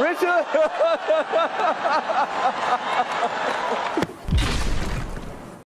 Richard.